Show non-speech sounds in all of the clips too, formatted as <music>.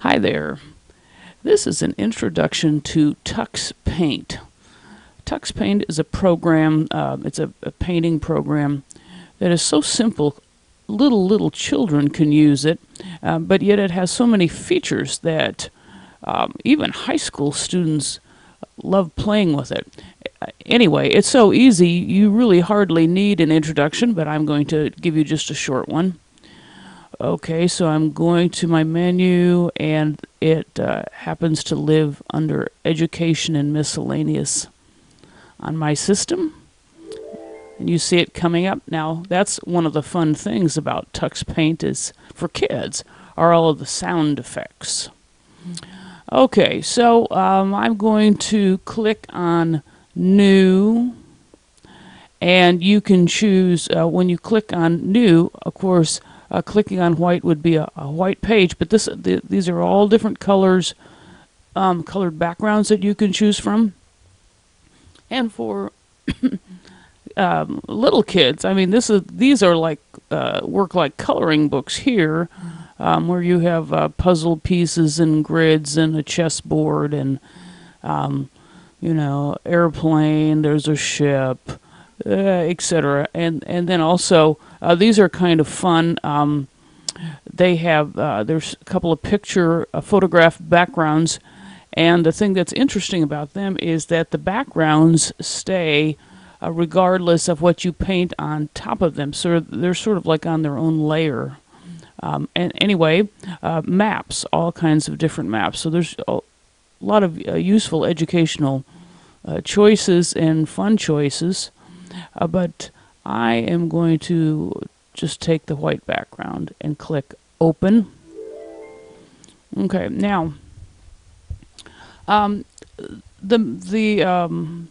Hi there. This is an introduction to Tux Paint. Tux Paint is a program, uh, it's a, a painting program that is so simple, little, little children can use it, uh, but yet it has so many features that um, even high school students love playing with it. Anyway, it's so easy, you really hardly need an introduction, but I'm going to give you just a short one. Okay, so I'm going to my menu and it uh, happens to live under education and miscellaneous on my system. And you see it coming up. Now, that's one of the fun things about Tux Paint is for kids are all of the sound effects. Okay, so um, I'm going to click on new and you can choose uh, when you click on new of course uh, clicking on white would be a, a white page but this the, these are all different colors um, colored backgrounds that you can choose from and for <coughs> um, little kids I mean this is these are like uh, work like coloring books here um, where you have uh, puzzle pieces and grids and a chessboard and um, you know, airplane, there's a ship, uh, etc. And and then also uh, these are kind of fun. Um, they have uh, there's a couple of picture uh, photograph backgrounds, and the thing that's interesting about them is that the backgrounds stay. Uh, regardless of what you paint on top of them, so they're sort of like on their own layer. Um, and anyway, uh, maps, all kinds of different maps. So there's a lot of uh, useful educational choices and fun choices. But I am going to just take the white background and click open. Okay, now um, the the um,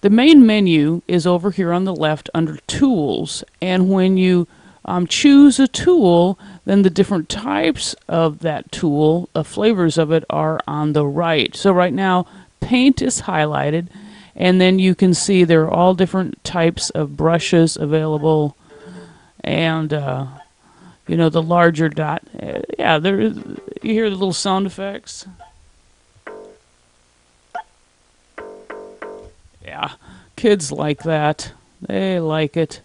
the main menu is over here on the left under tools, and when you um, choose a tool, then the different types of that tool, the flavors of it, are on the right. So right now, paint is highlighted, and then you can see there are all different types of brushes available, and uh, you know the larger dot. Uh, yeah, there. You hear the little sound effects. Yeah, kids like that. They like it.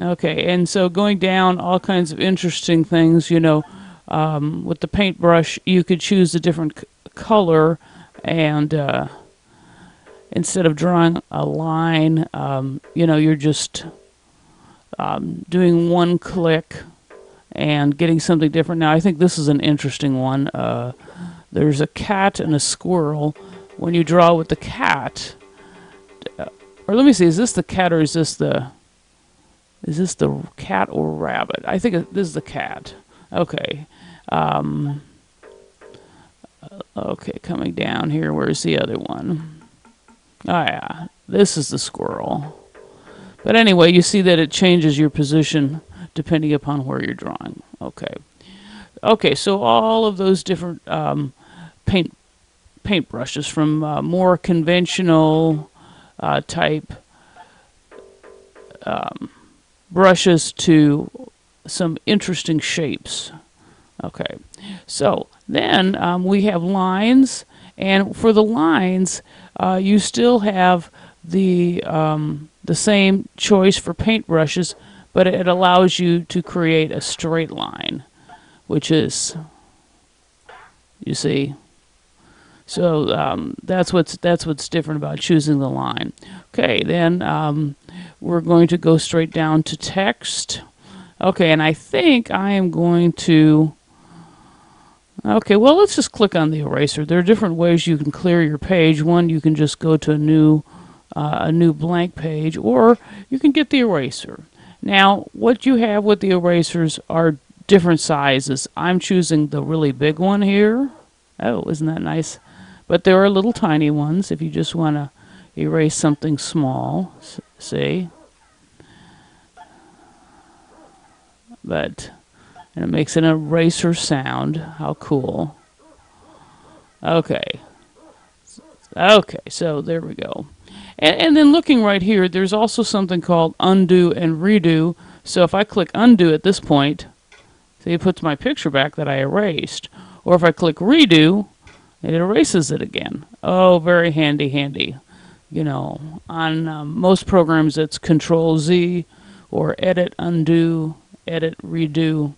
Okay, and so going down, all kinds of interesting things. You know, um, with the paintbrush, you could choose a different color, and uh, instead of drawing a line, um, you know, you're just um, doing one click and getting something different. Now, I think this is an interesting one. Uh, there's a cat and a squirrel. When you draw with the cat, uh, or let me see, is this the cat or is this the is this the cat or rabbit? I think this is the cat. Okay. Um, uh, okay, coming down here. Where's the other one? Oh, yeah. This is the squirrel. But anyway, you see that it changes your position depending upon where you're drawing. Okay. Okay, so all of those different um, paint paint brushes from uh, more conventional uh, type um, brushes to some interesting shapes. Okay, so then um, we have lines, and for the lines, uh, you still have the um, the same choice for paintbrushes, but it allows you to create a straight line, which is, you see. So um, that's what's that's what's different about choosing the line. Okay, then um, we're going to go straight down to text. Okay, and I think I am going to Okay, well, let's just click on the eraser. There are different ways you can clear your page. One, you can just go to a new, uh, a new blank page, or you can get the eraser. Now, what you have with the erasers are different sizes. I'm choosing the really big one here. Oh, isn't that nice? But there are little tiny ones if you just want to erase something small. See? But and it makes an eraser sound. How cool. Okay. Okay, so there we go. And, and then looking right here, there's also something called undo and redo. So if I click undo at this point, see it puts my picture back that I erased. Or if I click redo, it erases it again. Oh, very handy, handy. You know, on um, most programs it's Control Z or Edit, Undo, Edit, Redo.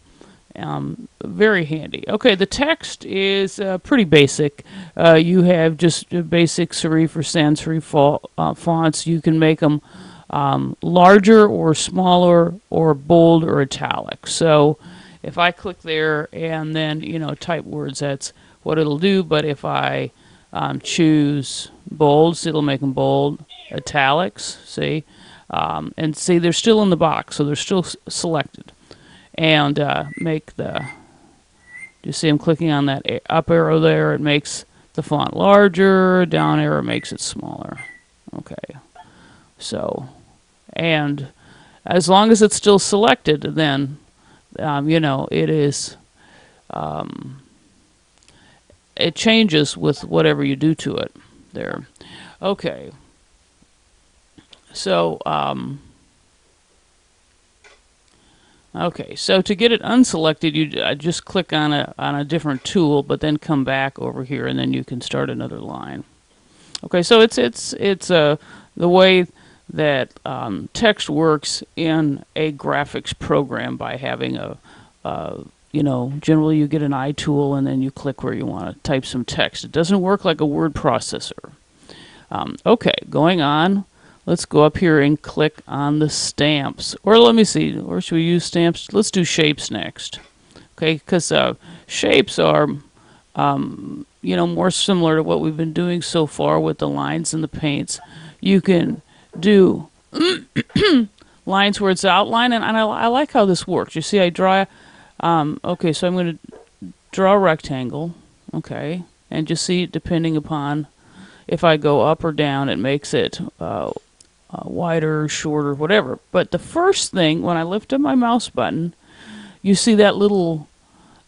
Um, very handy. Okay, the text is uh, pretty basic. Uh, you have just basic serif or sans serif uh, fonts. You can make them um, larger or smaller or bold or italic. So if I click there and then you know type words, that's what it'll do. But if I um, choose bolds, it'll make them bold. Italics, see, um, and see they're still in the box, so they're still selected and uh, make the you see I'm clicking on that up arrow there? It makes the font larger down arrow makes it smaller. Okay. So and as long as it's still selected then um, you know it is um, it changes with whatever you do to it there. Okay. So um, Okay, so to get it unselected, you uh, just click on a on a different tool, but then come back over here, and then you can start another line. Okay, so it's it's it's uh, the way that um, text works in a graphics program by having a uh, you know generally you get an eye tool and then you click where you want to type some text. It doesn't work like a word processor. Um, okay, going on. Let's go up here and click on the stamps. Or let me see, or should we use stamps? Let's do shapes next. Okay, because uh, shapes are, um, you know, more similar to what we've been doing so far with the lines and the paints. You can do <coughs> lines where it's outline, and, and I, I like how this works. You see, I draw, um, okay, so I'm going to draw a rectangle, okay, and just see, depending upon if I go up or down, it makes it uh, uh, wider, shorter, whatever. But the first thing, when I lift up my mouse button, you see that little,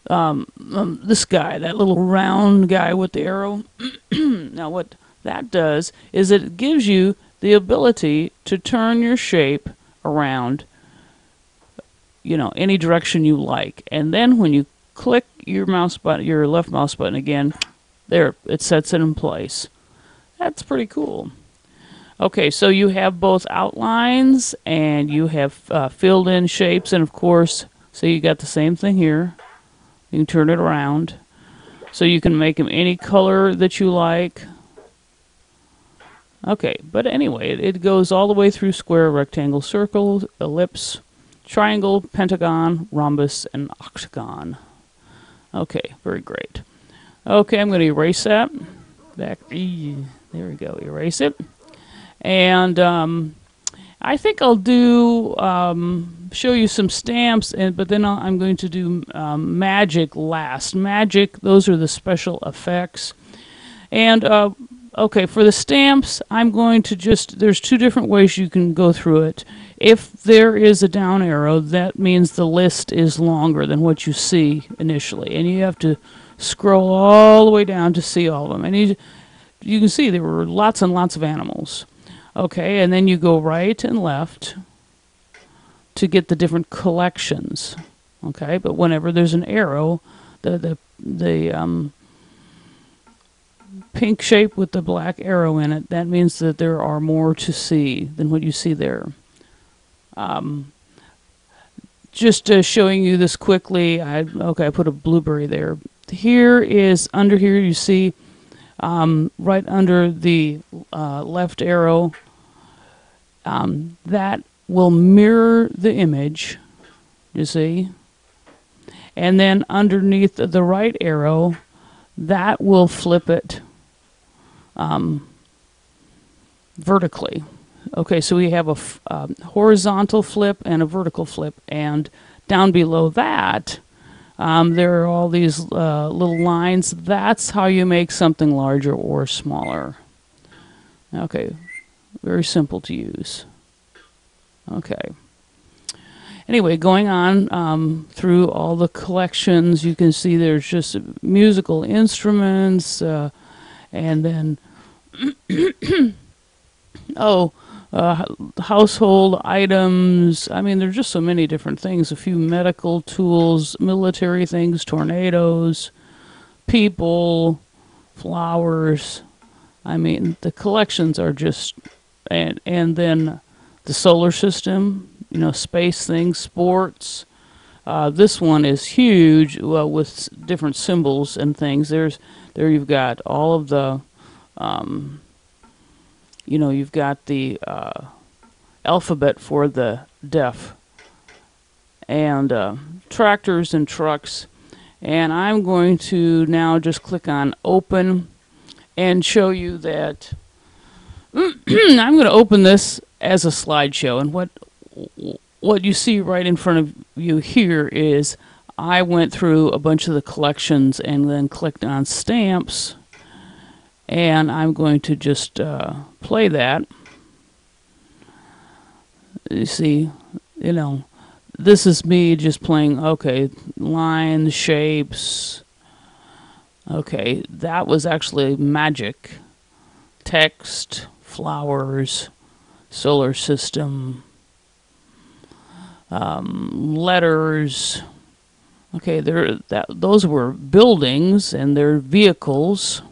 um, um, this guy, that little round guy with the arrow. <clears throat> now, what that does is it gives you the ability to turn your shape around, you know, any direction you like. And then when you click your mouse button, your left mouse button again, there, it sets it in place. That's pretty cool. Okay, so you have both outlines and you have uh, filled in shapes, and of course, so you got the same thing here. You can turn it around. So you can make them any color that you like. Okay, but anyway, it, it goes all the way through square, rectangle, circle, ellipse, triangle, pentagon, rhombus, and octagon. Okay, very great. Okay, I'm going to erase that. Back, there we go, erase it. And um, I think I'll do um, show you some stamps, and but then I'll, I'm going to do um, magic last. Magic, those are the special effects. And uh, okay, for the stamps, I'm going to just there's two different ways you can go through it. If there is a down arrow, that means the list is longer than what you see initially, and you have to scroll all the way down to see all of them. And you you can see there were lots and lots of animals. Okay, and then you go right and left to get the different collections. Okay, but whenever there's an arrow, the the the um, pink shape with the black arrow in it, that means that there are more to see than what you see there. Um, just uh, showing you this quickly. I okay, I put a blueberry there. Here is under here. You see um, right under the uh, left arrow um, that will mirror the image, you see. And then underneath the right arrow, that will flip it um, vertically. Okay, so we have a horizontal flip and a vertical flip, and down below that, um, there are all these uh, little lines. That's how you make something larger or smaller. Okay, very simple to use. Okay. Anyway, going on um, through all the collections, you can see there's just musical instruments, uh, and then <clears throat> oh, uh, household items. I mean, there's just so many different things. A few medical tools, military things, tornadoes, people, flowers. I mean, the collections are just, and and then the solar system, you know, space things, sports. Uh, this one is huge well, with different symbols and things. There's there you've got all of the, um, you know, you've got the uh, alphabet for the deaf, and uh, tractors and trucks. And I'm going to now just click on open and show you that <clears throat> I'm going to open this as a slideshow. And what what you see right in front of you here is I went through a bunch of the collections and then clicked on stamps. And I'm going to just uh, play that. You see, you know, this is me just playing, okay, lines, shapes. Okay, that was actually magic. Text, flowers, solar system, um, letters. Okay, there that those were buildings and they're vehicles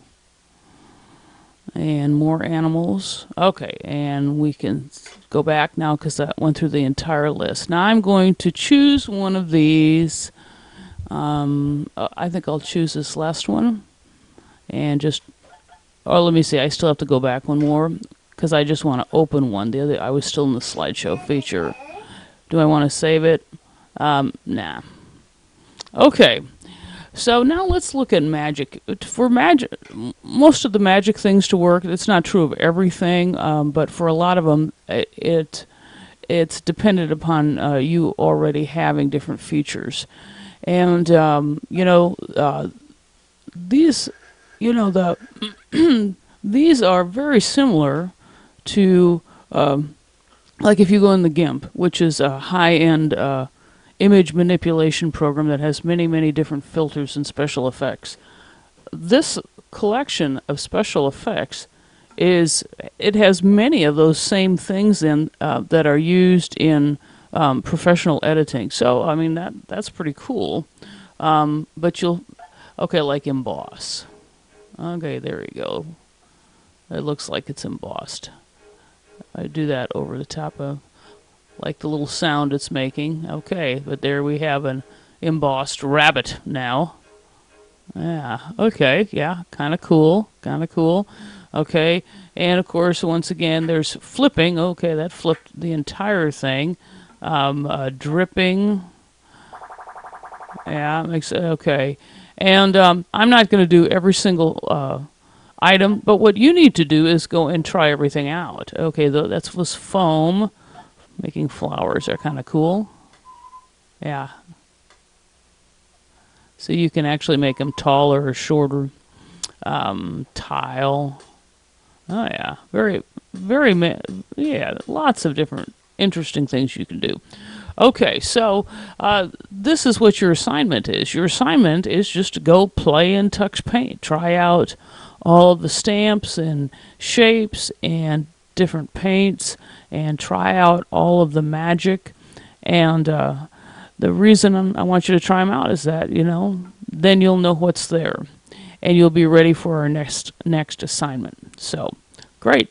and more animals. Okay, and we can go back now because that went through the entire list. Now I'm going to choose one of these. Um, uh, I think I'll choose this last one and just. Oh, let me see. I still have to go back one more because I just want to open one. The other, I was still in the slideshow feature. Do I want to save it? Um, nah. Okay. So now let's look at magic. For magic, most of the magic things to work, it's not true of everything, um, but for a lot of them, it, it it's dependent upon uh, you already having different features, and um, you know uh, these, you know the <clears throat> these are very similar to um, like if you go in the GIMP, which is a high-end uh, image manipulation program that has many, many different filters and special effects. This collection of special effects is it has many of those same things in uh, that are used in um, professional editing. So I mean that that's pretty cool. Um, but you'll okay like emboss. Okay, there we go. It looks like it's embossed. I do that over the top of like the little sound it's making. Okay, but there we have an embossed rabbit now. Yeah, okay, yeah, kind of cool, kind of cool. Okay, and of course, once again, there's flipping. Okay, that flipped the entire thing. Um, uh, dripping. Yeah, makes okay. And um, I'm not going to do every single uh, item, but what you need to do is go and try everything out. Okay, though that was foam. Making flowers are kind of cool. Yeah. So you can actually make them taller or shorter. Um, tile. Oh yeah, very, very, yeah, lots of different interesting things you can do. Okay, so uh, this is what your assignment is. Your assignment is just to go play in Tux Paint, try out all the stamps and shapes and different paints, and try out all of the magic. And uh, the reason I'm, I want you to try them out is that you know then you'll know what's there, and you'll be ready for our next next assignment. So, great.